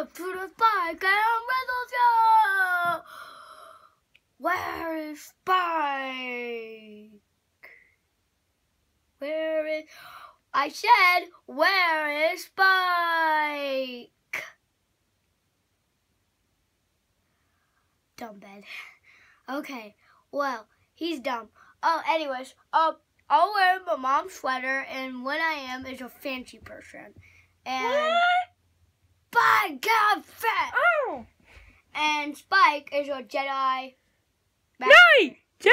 Welcome to the Spike and Rizzle Show! Where is Spike? Where is. I said, where is Spike? Dumb bed. Okay, well, he's dumb. Oh, anyways, uh, I'll wear my mom's sweater, and when I am is a fancy person. And by God, fat. Oh! And Spike is a Jedi. Night! Jedi!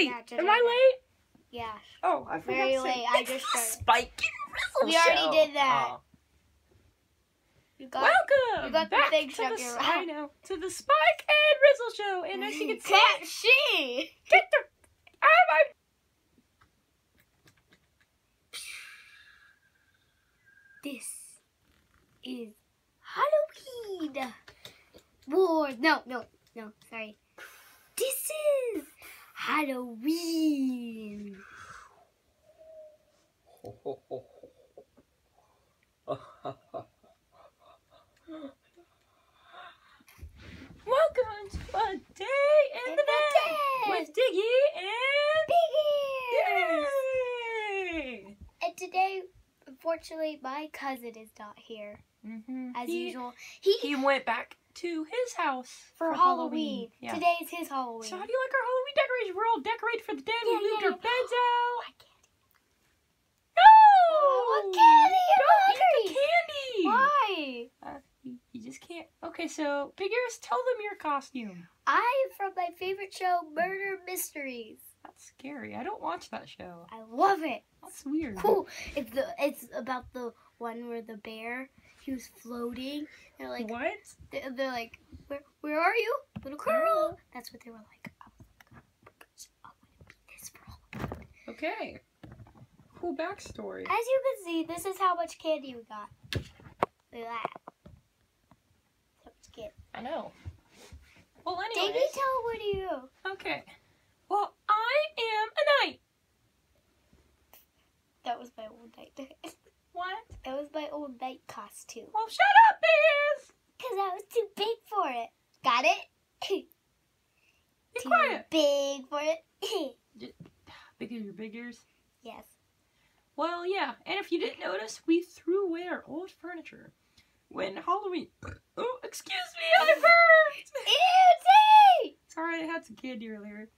Yeah, Jedi Am I late? Yeah, Oh, I forgot Very to say, late. I just started. Spike and Rizzle We already did that. Oh. you got. Welcome you got the back thing to the, your I know, to the Spike and Rizzle show. And as you can see, Can't see. get the, I, I, This is Halloween. War. No, no, no. Sorry. This is Halloween. welcome to a day in In the day with Diggy and Big ears. Yay! And today, unfortunately, my cousin is not here Mm-hmm. as he, usual. He, He went back to his house for, Halloween. Yeah. Today is his Halloween. So how do you like our Halloween decorations? We're all decorated for the den. Yeah, we moved yeah, our beds out. Why can't No! Oh, what candy? Don't eat the candy. Why? Uh, you, you just can't. Okay, so Ears, tell them your costume. I'm from my favorite show, Murder Mysteries. That's scary. I don't watch that show. I love it. That's weird. Cool. It's the it's about the one where the bear he was floating. They're like what? they're, they're like where where are you, little girl? Oh. That's what they were like. I was like, oh, because I want to be this for Halloween. Okay. Cool backstory. As you can see, this is how much candy we got. Look at that. Candy. I know. Well, Diggy, anyways. tell what you? Okay. Well, I am a knight. That was my old knight. What? that was my old knight costume. Well, shut up, Big Ears. Cause I was too big for it. Got it? Be too quiet. big for it. Big Ears, your Big Ears. yes. Well, yeah, and if you didn't notice, we threw away our old furniture when Halloween. Oh, excuse me, I burped. Ew, tea! Sorry, I had some candy earlier.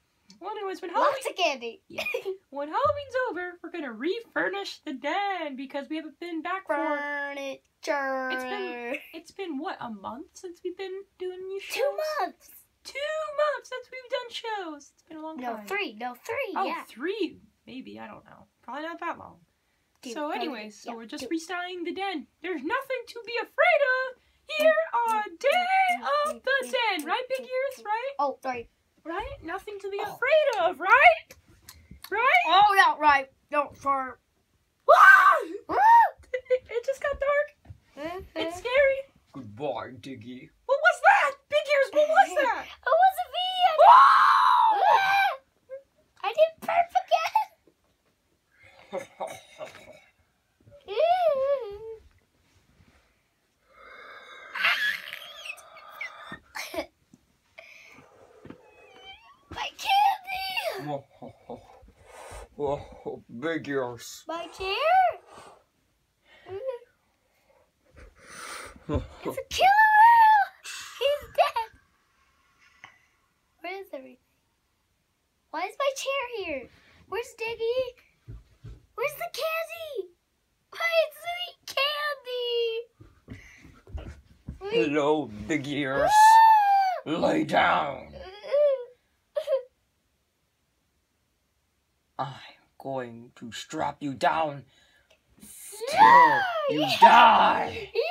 Well, anyways, when Halloween Lots of candy. Yeah. when Halloween's over, we're gonna refurnish the den because we haven't been back for. Furniture. It's been it's been what a month since we've been doing these shows. two months. Two months since we've done shows. It's been a long No, time. three. No, three. Oh, yeah. three, maybe I don't know. Probably not that long. Two, so, anyways, so we're just restyling the den. There's nothing to be afraid of here oh, on Day of the Den, right, Big Ears? Right? Oh, sorry. Right? Nothing to be Oh. afraid of, right? Right? Oh, yeah, right. Don't fart. It, it just got dark. Mm-hmm. It's scary. Goodbye, Diggy. What was that? Big Ears, what was that? It wasn't me. Whoa! I did burp again. My candy! oh, big ears. My chair? It's a killer whale! He's dead! Where is everything? Why is my chair here? Where's Diggy? Where's the candy? Why is sweet candy? Hello, big ears. Ah! Lay down. I'm going to strap you down till No! you Yeah! die.